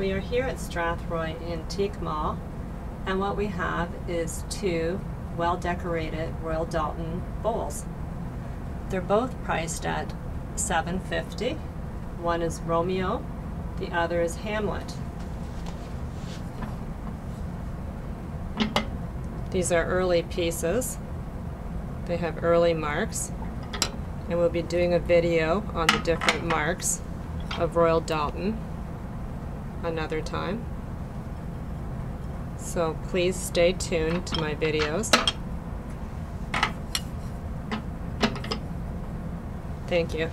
We are here at Strathroy Antique Mall, and what we have is two well decorated Royal Doulton bowls. They're both priced at $7.50. One is Romeo, the other is Hamlet. These are early pieces. They have early marks. And we'll be doing a video on the different marks of Royal Doulton another time. So please stay tuned to my videos. Thank you.